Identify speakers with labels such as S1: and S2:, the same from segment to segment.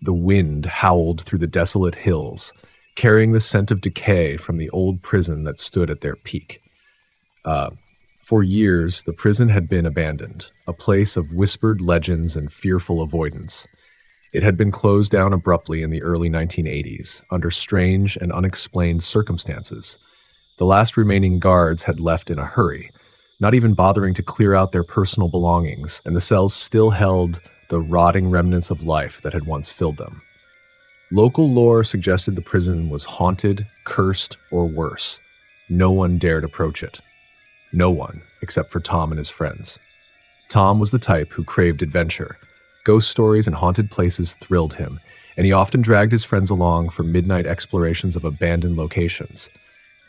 S1: The wind howled through the desolate hills, carrying the scent of decay from the old prison that stood at their peak. Uh, for years, the prison had been abandoned, a place of whispered legends and fearful avoidance. It had been closed down abruptly in the early 1980s, under strange and unexplained circumstances. The last remaining guards had left in a hurry, not even bothering to clear out their personal belongings, and the cells still held the rotting remnants of life that had once filled them. Local lore suggested the prison was haunted, cursed, or worse. No one dared approach it. No one, except for Tom and his friends. Tom was the type who craved adventure. Ghost stories and haunted places thrilled him, and he often dragged his friends along for midnight explorations of abandoned locations.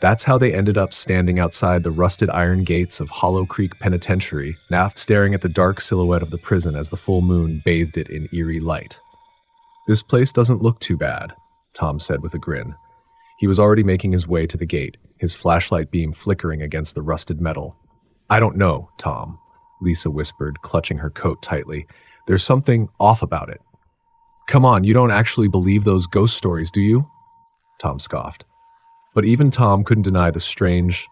S1: That's how they ended up standing outside the rusted iron gates of Hollow Creek Penitentiary, now staring at the dark silhouette of the prison as the full moon bathed it in eerie light. This place doesn't look too bad, Tom said with a grin. He was already making his way to the gate, his flashlight beam flickering against the rusted metal. I don't know, Tom, Lisa whispered, clutching her coat tightly. There's something off about it. Come on, you don't actually believe those ghost stories, do you? Tom scoffed. But even Tom couldn't deny the strange,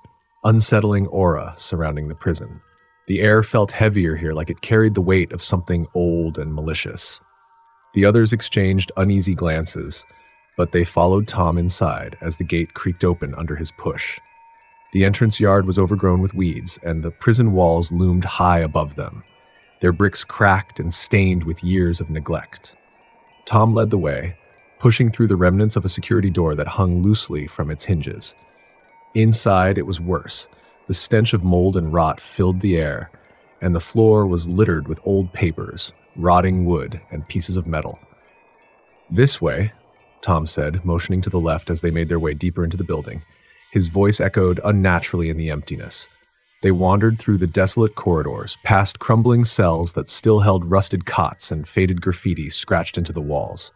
S1: unsettling aura surrounding the prison. The air felt heavier here, like it carried the weight of something old and malicious. The others exchanged uneasy glances, but they followed Tom inside as the gate creaked open under his push. The entrance yard was overgrown with weeds, and the prison walls loomed high above them, their bricks cracked and stained with years of neglect. Tom led the way, pushing through the remnants of a security door that hung loosely from its hinges. Inside, it was worse. The stench of mold and rot filled the air, and the floor was littered with old papers, rotting wood, and pieces of metal. This way, Tom said, motioning to the left as they made their way deeper into the building. His voice echoed unnaturally in the emptiness. They wandered through the desolate corridors, past crumbling cells that still held rusted cots and faded graffiti scratched into the walls.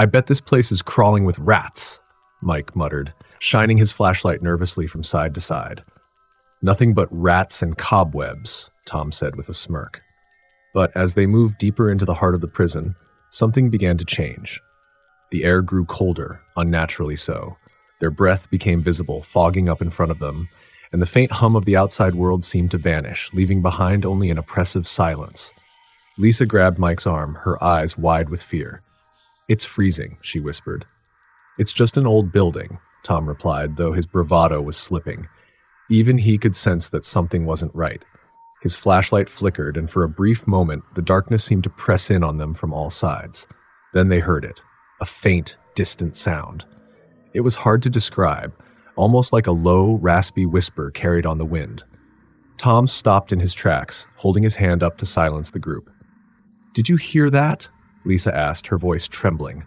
S1: I bet this place is crawling with rats, Mike muttered, shining his flashlight nervously from side to side. Nothing but rats and cobwebs, Tom said with a smirk. But as they moved deeper into the heart of the prison, something began to change. The air grew colder, unnaturally so. Their breath became visible, fogging up in front of them, and the faint hum of the outside world seemed to vanish, leaving behind only an oppressive silence. Lisa grabbed Mike's arm, her eyes wide with fear. It's freezing, she whispered. It's just an old building, Tom replied, though his bravado was slipping. Even he could sense that something wasn't right. His flashlight flickered, and for a brief moment, the darkness seemed to press in on them from all sides. Then they heard it a faint, distant sound. It was hard to describe, almost like a low, raspy whisper carried on the wind. Tom stopped in his tracks, holding his hand up to silence the group. Did you hear that? Lisa asked, her voice trembling.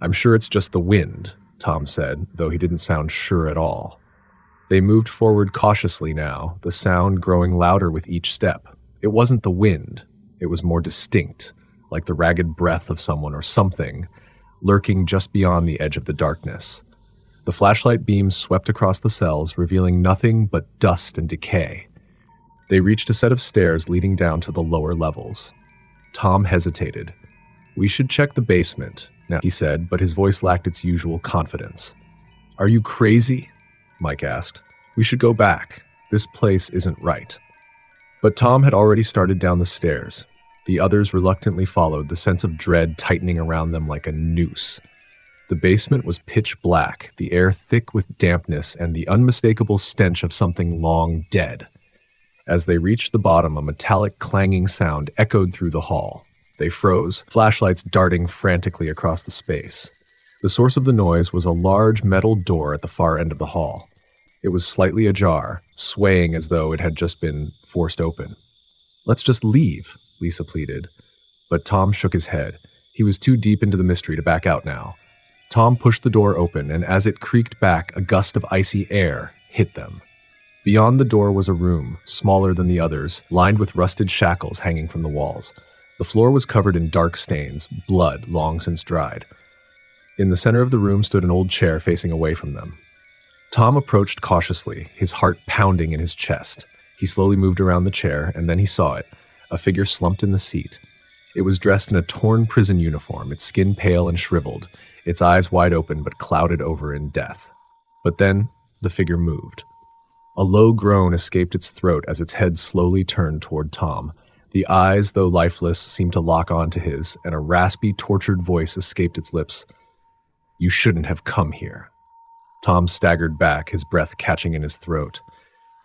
S1: I'm sure it's just the wind, Tom said, though he didn't sound sure at all. They moved forward cautiously now, the sound growing louder with each step. It wasn't the wind, it was more distinct, like the ragged breath of someone or something, lurking just beyond the edge of the darkness. The flashlight beams swept across the cells, revealing nothing but dust and decay. They reached a set of stairs leading down to the lower levels. Tom hesitated, we should check the basement, now, he said, but his voice lacked its usual confidence. Are you crazy? Mike asked. We should go back. This place isn't right. But Tom had already started down the stairs. The others reluctantly followed, the sense of dread tightening around them like a noose. The basement was pitch black, the air thick with dampness and the unmistakable stench of something long dead. As they reached the bottom, a metallic clanging sound echoed through the hall. They froze, flashlights darting frantically across the space. The source of the noise was a large metal door at the far end of the hall. It was slightly ajar, swaying as though it had just been forced open. Let's just leave, Lisa pleaded. But Tom shook his head. He was too deep into the mystery to back out now. Tom pushed the door open, and as it creaked back, a gust of icy air hit them. Beyond the door was a room, smaller than the others, lined with rusted shackles hanging from the walls. The floor was covered in dark stains, blood long since dried. In the center of the room stood an old chair facing away from them. Tom approached cautiously, his heart pounding in his chest. He slowly moved around the chair, and then he saw it a figure slumped in the seat. It was dressed in a torn prison uniform, its skin pale and shriveled, its eyes wide open but clouded over in death. But then the figure moved. A low groan escaped its throat as its head slowly turned toward Tom. The eyes, though lifeless, seemed to lock onto his, and a raspy, tortured voice escaped its lips. You shouldn't have come here. Tom staggered back, his breath catching in his throat.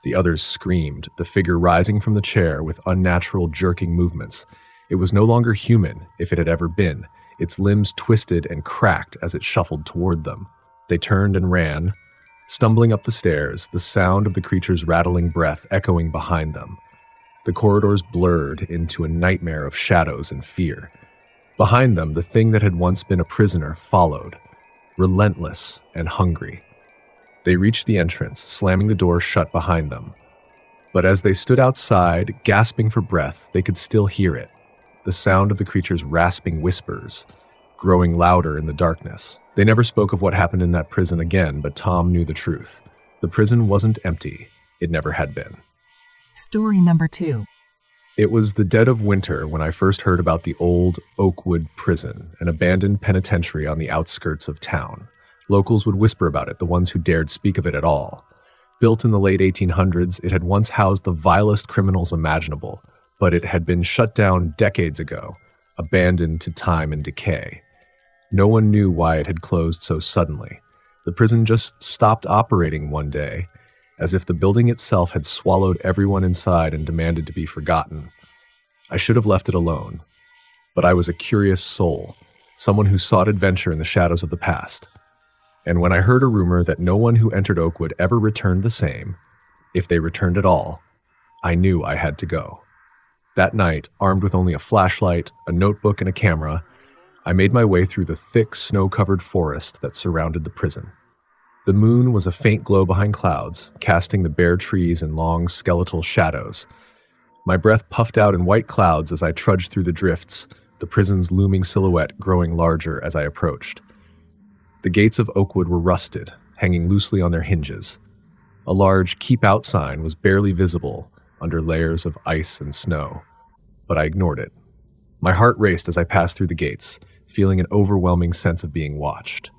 S1: The others screamed, the figure rising from the chair with unnatural, jerking movements. It was no longer human, if it had ever been. Its limbs twisted and cracked as it shuffled toward them. They turned and ran, stumbling up the stairs, the sound of the creature's rattling breath echoing behind them. The corridors blurred into a nightmare of shadows and fear. Behind them, the thing that had once been a prisoner followed, relentless and hungry. They reached the entrance, slamming the door shut behind them. But as they stood outside, gasping for breath, they could still hear it the sound of the creature's rasping whispers, growing louder in the darkness. They never spoke of what happened in that prison again, but Tom knew the truth. The prison wasn't empty, it never had been.
S2: Story number two.
S1: It was the dead of winter when I first heard about the old Oakwood Prison, an abandoned penitentiary on the outskirts of town. Locals would whisper about it, the ones who dared speak of it at all. Built in the late 1800s, it had once housed the vilest criminals imaginable, but it had been shut down decades ago, abandoned to time and decay. No one knew why it had closed so suddenly. The prison just stopped operating one day, as if the building itself had swallowed everyone inside and demanded to be forgotten. I should have left it alone, but I was a curious soul, someone who sought adventure in the shadows of the past. And when I heard a rumor that no one who entered Oakwood ever returned the same, if they returned at all, I knew I had to go. That night, armed with only a flashlight, a notebook, and a camera, I made my way through the thick, snow covered forest that surrounded the prison. The moon was a faint glow behind clouds, casting the bare trees in long, skeletal shadows. My breath puffed out in white clouds as I trudged through the drifts, the prison's looming silhouette growing larger as I approached. The gates of Oakwood were rusted, hanging loosely on their hinges. A large Keep Out sign was barely visible under layers of ice and snow, but I ignored it. My heart raced as I passed through the gates, feeling an overwhelming sense of being watched.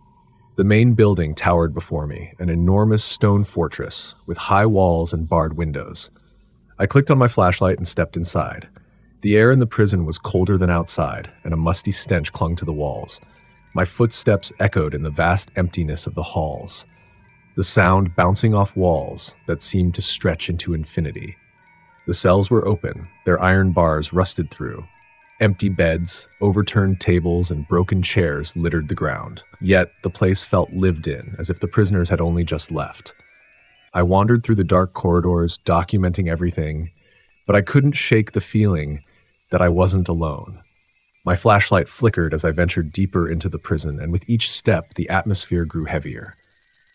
S1: The main building towered before me, an enormous stone fortress with high walls and barred windows. I clicked on my flashlight and stepped inside. The air in the prison was colder than outside, and a musty stench clung to the walls. My footsteps echoed in the vast emptiness of the halls, the sound bouncing off walls that seemed to stretch into infinity. The cells were open, their iron bars rusted through. Empty beds, overturned tables, and broken chairs littered the ground. Yet the place felt lived in, as if the prisoners had only just left. I wandered through the dark corridors, documenting everything, but I couldn't shake the feeling that I wasn't alone. My flashlight flickered as I ventured deeper into the prison, and with each step, the atmosphere grew heavier.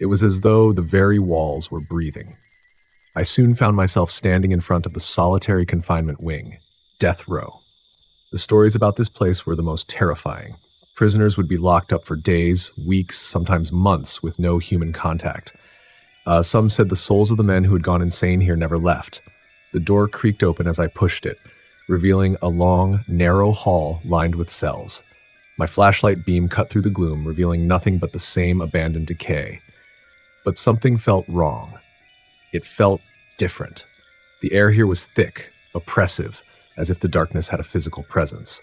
S1: It was as though the very walls were breathing. I soon found myself standing in front of the solitary confinement wing, death row. The stories about this place were the most terrifying. Prisoners would be locked up for days, weeks, sometimes months with no human contact. Uh, some said the souls of the men who had gone insane here never left. The door creaked open as I pushed it, revealing a long, narrow hall lined with cells. My flashlight beam cut through the gloom, revealing nothing but the same abandoned decay. But something felt wrong. It felt different. The air here was thick, oppressive, as if the darkness had a physical presence.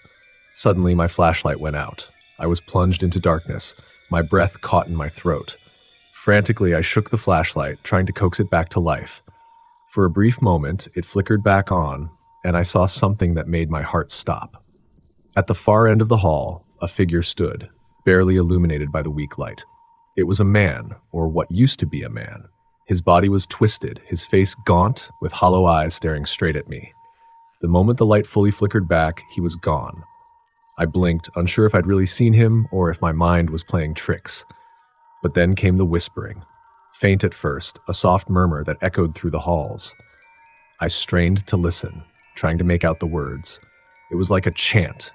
S1: Suddenly, my flashlight went out. I was plunged into darkness, my breath caught in my throat. Frantically, I shook the flashlight, trying to coax it back to life. For a brief moment, it flickered back on, and I saw something that made my heart stop. At the far end of the hall, a figure stood, barely illuminated by the weak light. It was a man, or what used to be a man. His body was twisted, his face gaunt, with hollow eyes staring straight at me. The moment the light fully flickered back, he was gone. I blinked, unsure if I'd really seen him or if my mind was playing tricks. But then came the whispering. Faint at first, a soft murmur that echoed through the halls. I strained to listen, trying to make out the words. It was like a chant,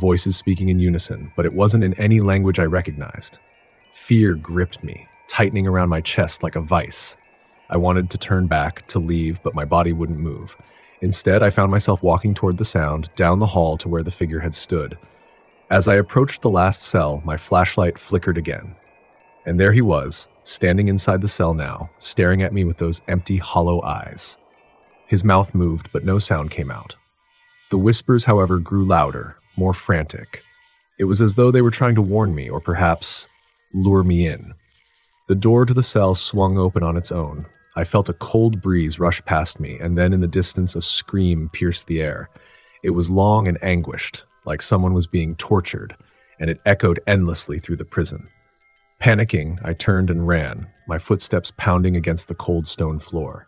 S1: voices speaking in unison, but it wasn't in any language I recognized. Fear gripped me, tightening around my chest like a vice. I wanted to turn back, to leave, but my body wouldn't move. Instead, I found myself walking toward the sound, down the hall to where the figure had stood. As I approached the last cell, my flashlight flickered again. And there he was, standing inside the cell now, staring at me with those empty, hollow eyes. His mouth moved, but no sound came out. The whispers, however, grew louder, more frantic. It was as though they were trying to warn me, or perhaps lure me in. The door to the cell swung open on its own. I felt a cold breeze rush past me, and then in the distance a scream pierced the air. It was long and anguished, like someone was being tortured, and it echoed endlessly through the prison. Panicking, I turned and ran, my footsteps pounding against the cold stone floor.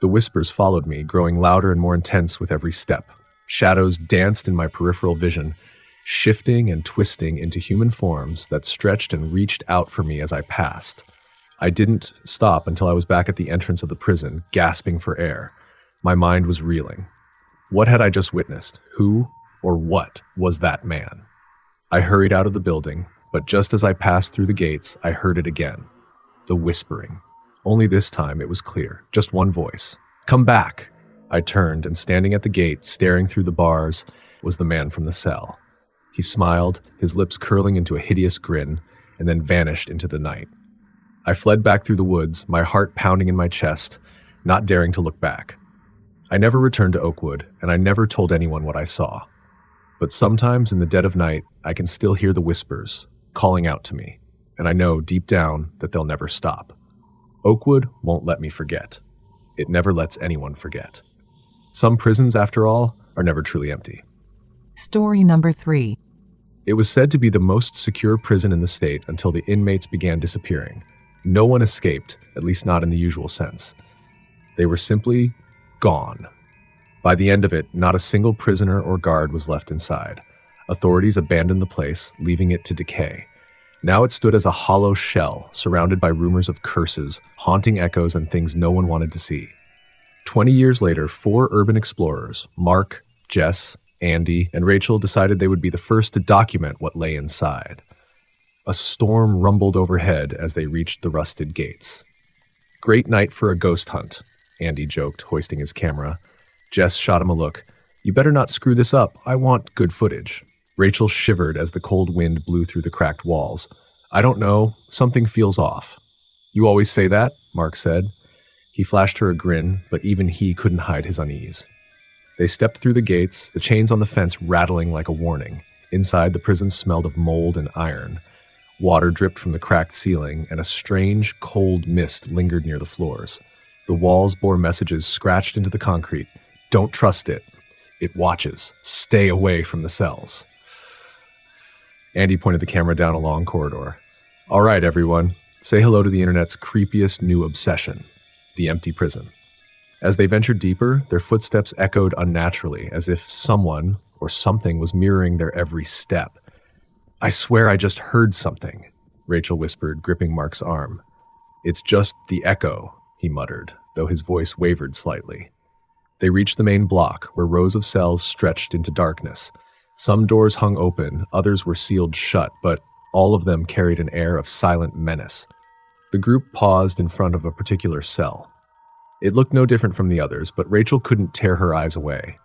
S1: The whispers followed me, growing louder and more intense with every step. Shadows danced in my peripheral vision, shifting and twisting into human forms that stretched and reached out for me as I passed. I didn't stop until I was back at the entrance of the prison, gasping for air. My mind was reeling. What had I just witnessed? Who or what was that man? I hurried out of the building, but just as I passed through the gates, I heard it again the whispering. Only this time it was clear, just one voice Come back! I turned, and standing at the gate, staring through the bars, was the man from the cell. He smiled, his lips curling into a hideous grin, and then vanished into the night. I fled back through the woods, my heart pounding in my chest, not daring to look back. I never returned to Oakwood, and I never told anyone what I saw. But sometimes in the dead of night, I can still hear the whispers calling out to me, and I know deep down that they'll never stop. Oakwood won't let me forget. It never lets anyone forget. Some prisons, after all, are never truly empty.
S2: Story number three.
S1: It was said to be the most secure prison in the state until the inmates began disappearing. No one escaped, at least not in the usual sense. They were simply gone. By the end of it, not a single prisoner or guard was left inside. Authorities abandoned the place, leaving it to decay. Now it stood as a hollow shell, surrounded by rumors of curses, haunting echoes, and things no one wanted to see. Twenty years later, four urban explorers, Mark, Jess, Andy, and Rachel decided they would be the first to document what lay inside. A storm rumbled overhead as they reached the rusted gates. Great night for a ghost hunt, Andy joked, hoisting his camera. Jess shot him a look. You better not screw this up. I want good footage. Rachel shivered as the cold wind blew through the cracked walls. I don't know. Something feels off. You always say that, Mark said. He flashed her a grin, but even he couldn't hide his unease. They stepped through the gates, the chains on the fence rattling like a warning. Inside, the prison smelled of mold and iron. Water dripped from the cracked ceiling, and a strange, cold mist lingered near the floors. The walls bore messages scratched into the concrete Don't trust it. It watches. Stay away from the cells. Andy pointed the camera down a long corridor. All right, everyone. Say hello to the internet's creepiest new obsession the empty prison. As they ventured deeper, their footsteps echoed unnaturally, as if someone or something was mirroring their every step. I swear I just heard something, Rachel whispered, gripping Mark's arm. It's just the echo, he muttered, though his voice wavered slightly. They reached the main block, where rows of cells stretched into darkness. Some doors hung open, others were sealed shut, but all of them carried an air of silent menace. The group paused in front of a particular cell. It looked no different from the others, but Rachel couldn't tear her eyes away.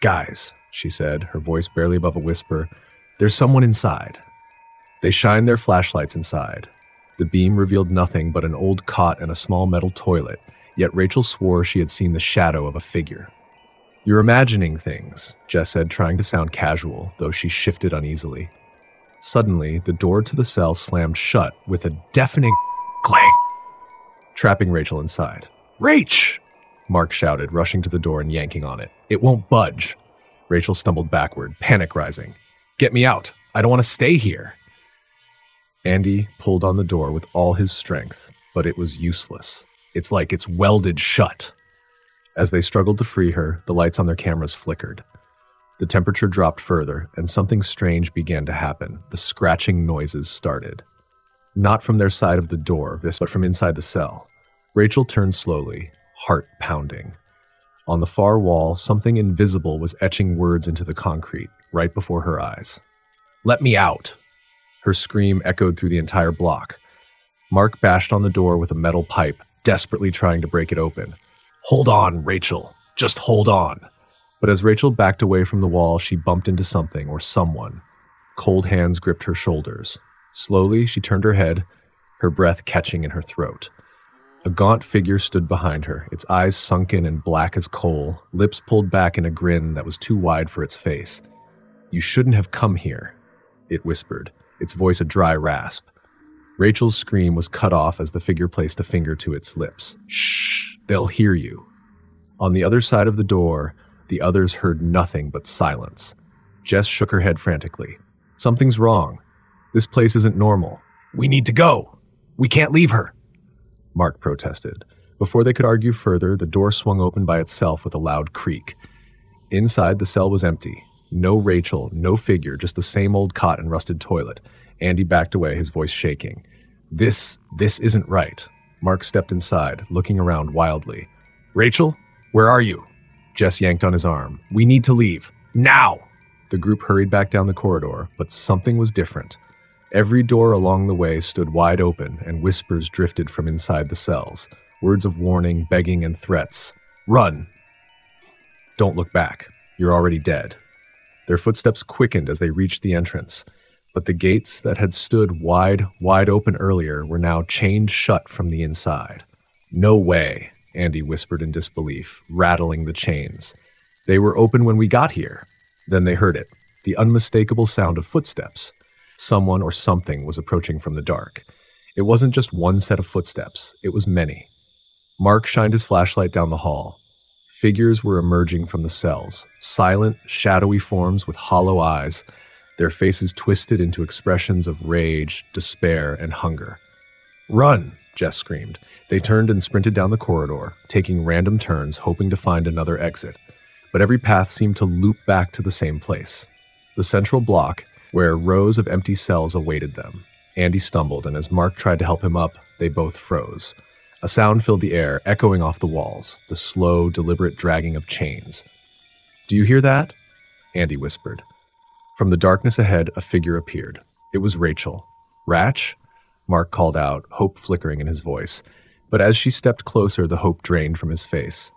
S1: Guys, she said, her voice barely above a whisper, there's someone inside. They shined their flashlights inside. The beam revealed nothing but an old cot and a small metal toilet, yet Rachel swore she had seen the shadow of a figure. You're imagining things, Jess said, trying to sound casual, though she shifted uneasily. Suddenly, the door to the cell slammed shut with a deafening clang, trapping Rachel inside. Rach! Mark shouted, rushing to the door and yanking on it. It won't budge. Rachel stumbled backward, panic rising. Get me out. I don't want to stay here. Andy pulled on the door with all his strength, but it was useless. It's like it's welded shut. As they struggled to free her, the lights on their cameras flickered. The temperature dropped further, and something strange began to happen. The scratching noises started. Not from their side of the door, but from inside the cell. Rachel turned slowly, heart pounding. On the far wall, something invisible was etching words into the concrete, right before her eyes. Let me out! Her scream echoed through the entire block. Mark bashed on the door with a metal pipe, desperately trying to break it open. Hold on, Rachel, Just hold on. But as Rachel backed away from the wall, she bumped into something or someone. Cold hands gripped her shoulders. Slowly, she turned her head, her breath catching in her throat. A gaunt figure stood behind her, its eyes sunken and black as coal, lips pulled back in a grin that was too wide for its face. You shouldn't have come here, it whispered, its voice a dry rasp. Rachel's scream was cut off as the figure placed a finger to its lips. Shh, they'll hear you. On the other side of the door, the others heard nothing but silence. Jess shook her head frantically. Something's wrong. This place isn't normal. We need to go. We can't leave her. Mark protested. Before they could argue further, the door swung open by itself with a loud creak. Inside, the cell was empty. No Rachel, no figure, just the same old cot and rusted toilet. Andy backed away, his voice shaking. This, this isn't right. Mark stepped inside, looking around wildly. Rachel, where are you? Jess yanked on his arm. We need to leave. Now! The group hurried back down the corridor, but something was different. Every door along the way stood wide open, and whispers drifted from inside the cells. Words of warning, begging, and threats. Run! Don't look back. You're already dead. Their footsteps quickened as they reached the entrance, but the gates that had stood wide, wide open earlier were now chained shut from the inside. No way, Andy whispered in disbelief, rattling the chains. They were open when we got here. Then they heard it the unmistakable sound of footsteps. Someone or something was approaching from the dark. It wasn't just one set of footsteps, it was many. Mark shined his flashlight down the hall. Figures were emerging from the cells, silent, shadowy forms with hollow eyes, their faces twisted into expressions of rage, despair, and hunger. Run! Jess screamed. They turned and sprinted down the corridor, taking random turns, hoping to find another exit. But every path seemed to loop back to the same place the central block, where rows of empty cells awaited them. Andy stumbled, and as Mark tried to help him up, they both froze. A sound filled the air, echoing off the walls, the slow, deliberate dragging of chains. Do you hear that? Andy whispered. From the darkness ahead, a figure appeared. It was Rachel. Rach? Mark called out, hope flickering in his voice. But as she stepped closer, the hope drained from his face.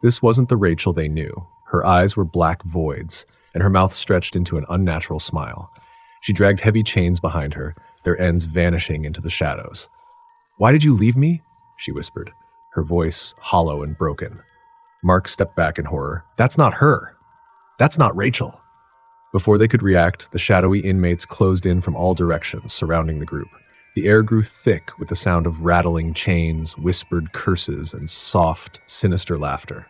S1: This wasn't the Rachel they knew. Her eyes were black voids, and her mouth stretched into an unnatural smile. She dragged heavy chains behind her, their ends vanishing into the shadows. Why did you leave me? She whispered, her voice hollow and broken. Mark stepped back in horror. That's not her. That's not Rachel. Before they could react, the shadowy inmates closed in from all directions, surrounding the group. The air grew thick with the sound of rattling chains, whispered curses, and soft, sinister laughter.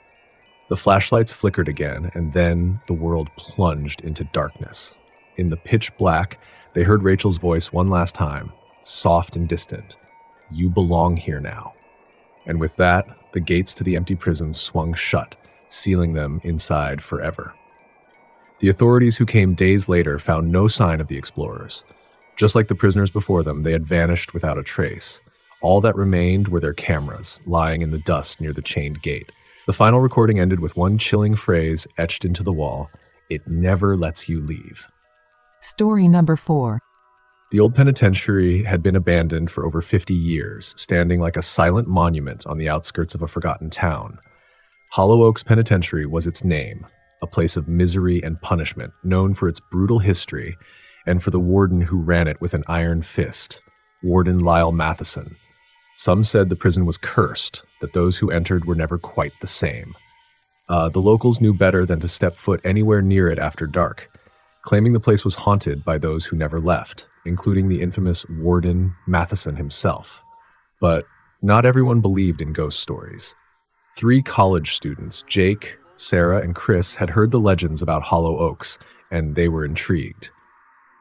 S1: The flashlights flickered again, and then the world plunged into darkness. In the pitch black, they heard Rachel's voice one last time, soft and distant. You belong here now. And with that, the gates to the empty prison swung shut, sealing them inside forever. The authorities who came days later found no sign of the explorers. Just like the prisoners before them, they had vanished without a trace. All that remained were their cameras, lying in the dust near the chained gate. The final recording ended with one chilling phrase etched into the wall It never lets you leave.
S2: Story number four.
S1: The old penitentiary had been abandoned for over 50 years, standing like a silent monument on the outskirts of a forgotten town. Hollow Oaks Penitentiary was its name, a place of misery and punishment, known for its brutal history and for the warden who ran it with an iron fist, Warden Lyle Matheson, some said the prison was cursed, that those who entered were never quite the same. Uh, the locals knew better than to step foot anywhere near it after dark, claiming the place was haunted by those who never left, including the infamous Warden Matheson himself. But not everyone believed in ghost stories. Three college students, Jake, Sarah, and Chris, had heard the legends about Hollow Oaks, and they were intrigued.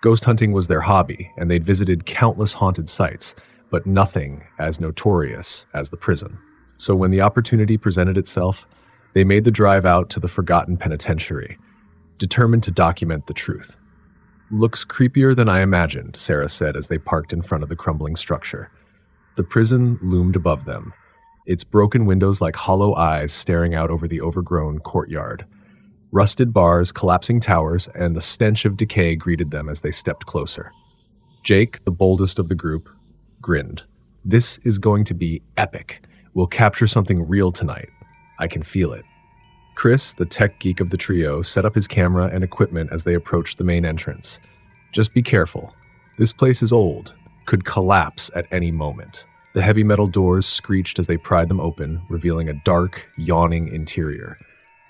S1: Ghost hunting was their hobby, and they'd visited countless haunted sites, but nothing as notorious as the prison. So when the opportunity presented itself, they made the drive out to the forgotten penitentiary, determined to document the truth. Looks creepier than I imagined, Sarah said as they parked in front of the crumbling structure. The prison loomed above them, its broken windows like hollow eyes staring out over the overgrown courtyard. Rusted bars, collapsing towers, and the stench of decay greeted them as they stepped closer. Jake, the boldest of the group, grinned. This is going to be epic. We'll capture something real tonight. I can feel it. Chris, the tech geek of the trio, set up his camera and equipment as they approached the main entrance. Just be careful. This place is old, could collapse at any moment. The heavy metal doors screeched as they pried them open, revealing a dark, yawning interior.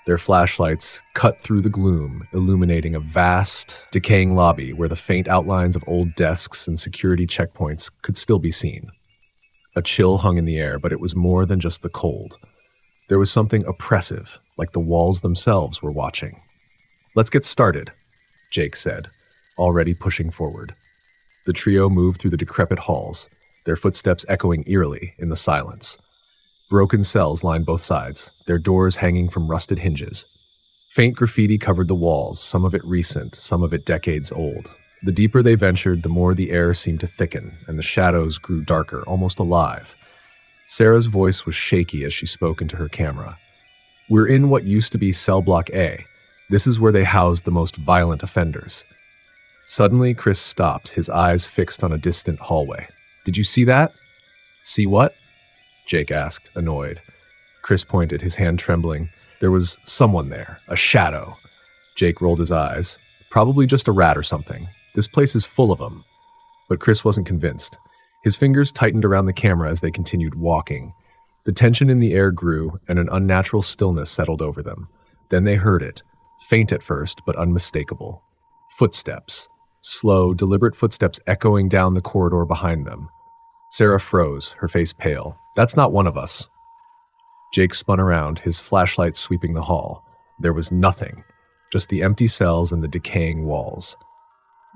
S1: Their flashlights cut through the gloom, illuminating a vast, decaying lobby where the faint outlines of old desks and security checkpoints could still be seen. A chill hung in the air, but it was more than just the cold. There was something oppressive, like the walls themselves were watching. Let's get started, Jake said, already pushing forward. The trio moved through the decrepit halls, their footsteps echoing eerily in the silence. Broken cells lined both sides, their doors hanging from rusted hinges. Faint graffiti covered the walls, some of it recent, some of it decades old. The deeper they ventured, the more the air seemed to thicken, and the shadows grew darker, almost alive. Sarah's voice was shaky as she spoke into her camera. We're in what used to be Cell Block A. This is where they housed the most violent offenders. Suddenly, Chris stopped, his eyes fixed on a distant hallway. Did you see that? See what? Jake asked, annoyed. Chris pointed, his hand trembling. There was someone there, a shadow. Jake rolled his eyes. Probably just a rat or something. This place is full of them. But Chris wasn't convinced. His fingers tightened around the camera as they continued walking. The tension in the air grew, and an unnatural stillness settled over them. Then they heard it, faint at first, but unmistakable. Footsteps. Slow, deliberate footsteps echoing down the corridor behind them. Sarah froze, her face pale. That's not one of us. Jake spun around, his flashlight sweeping the hall. There was nothing, just the empty cells and the decaying walls.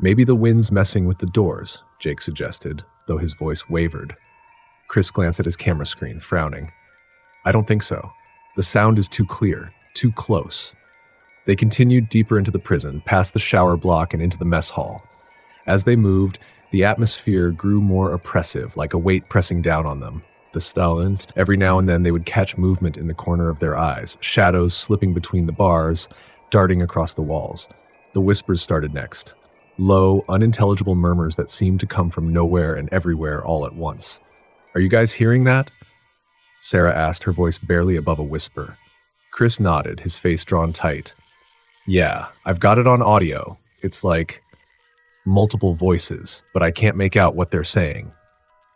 S1: Maybe the wind's messing with the doors, Jake suggested, though his voice wavered. Chris glanced at his camera screen, frowning. I don't think so. The sound is too clear, too close. They continued deeper into the prison, past the shower block and into the mess hall. As they moved, the atmosphere grew more oppressive, like a weight pressing down on them. The Stalins, every now and then they would catch movement in the corner of their eyes, shadows slipping between the bars, darting across the walls. The whispers started next, low, unintelligible murmurs that seemed to come from nowhere and everywhere all at once. Are you guys hearing that? Sarah asked, her voice barely above a whisper. Chris nodded, his face drawn tight. Yeah, I've got it on audio. It's like multiple voices, but I can't make out what they're saying.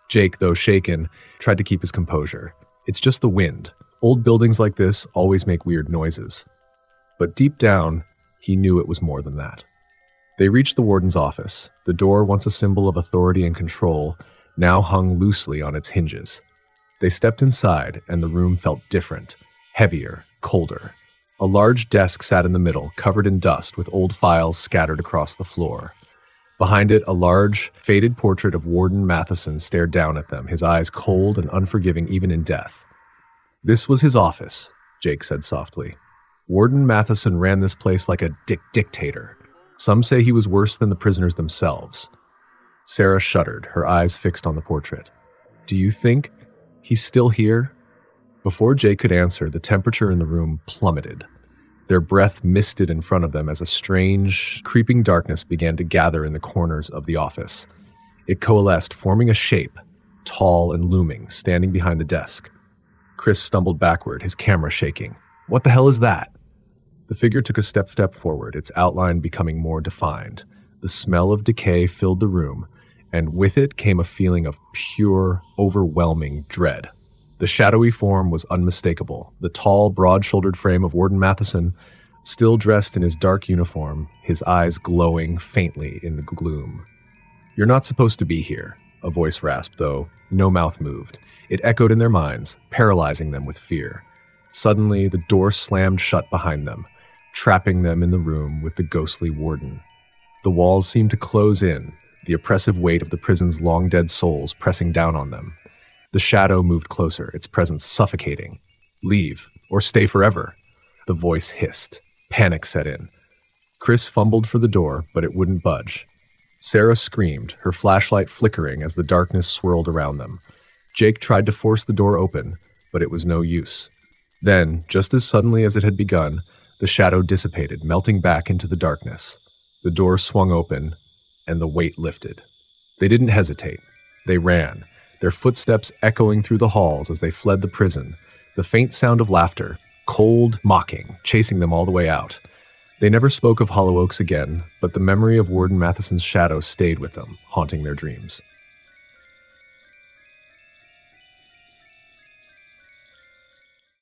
S1: Jake, though shaken, tried to keep his composure. It's just the wind. Old buildings like this always make weird noises. But deep down, he knew it was more than that. They reached the warden's office. The door, once a symbol of authority and control, now hung loosely on its hinges. They stepped inside, and the room felt different, heavier, colder. A large desk sat in the middle, covered in dust, with old files scattered across the floor. Behind it, a large, faded portrait of Warden Matheson stared down at them, his eyes cold and unforgiving even in death. This was his office, Jake said softly. Warden Matheson ran this place like a dic- dictator. Some say he was worse than the prisoners themselves. Sarah shuddered, her eyes fixed on the portrait. Do you think he's still here? Before Jay could answer, the temperature in the room plummeted. Their breath misted in front of them as a strange, creeping darkness began to gather in the corners of the office. It coalesced, forming a shape, tall and looming, standing behind the desk. Chris stumbled backward, his camera shaking. What the hell is that? The figure took a step step forward, its outline becoming more defined. The smell of decay filled the room, and with it came a feeling of pure, overwhelming dread. The shadowy form was unmistakable. The tall, broad shouldered frame of Warden Matheson, still dressed in his dark uniform, his eyes glowing faintly in the gloom. You're not supposed to be here, a voice rasped, though no mouth moved. It echoed in their minds, paralyzing them with fear. Suddenly, the door slammed shut behind them trapping them in the room with the ghostly warden. The walls seemed to close in, the oppressive weight of the prison's long dead souls pressing down on them. The shadow moved closer, its presence suffocating. Leave, or stay forever. The voice hissed. Panic set in. Chris fumbled for the door, but it wouldn't budge. Sarah screamed, her flashlight flickering as the darkness swirled around them. Jake tried to force the door open, but it was no use. Then, just as suddenly as it had begun, the shadow dissipated, melting back into the darkness. The door swung open, and the weight lifted. They didn't hesitate. They ran, their footsteps echoing through the halls as they fled the prison, the faint sound of laughter, cold, mocking, chasing them all the way out. They never spoke of Hollow Oaks again, but the memory of Warden Matheson's shadow stayed with them, haunting their dreams.